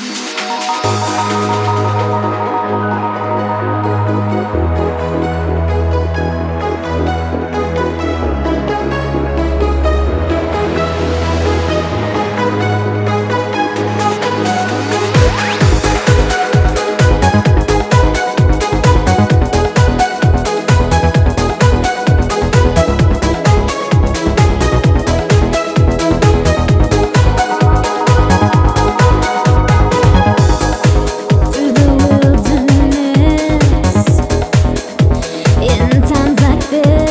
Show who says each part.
Speaker 1: Thank Sometimes like this.